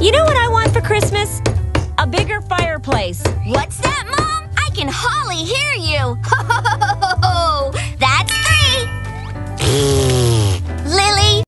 You know what I want for Christmas? A bigger fireplace. What's that, Mom? I can hardly hear you.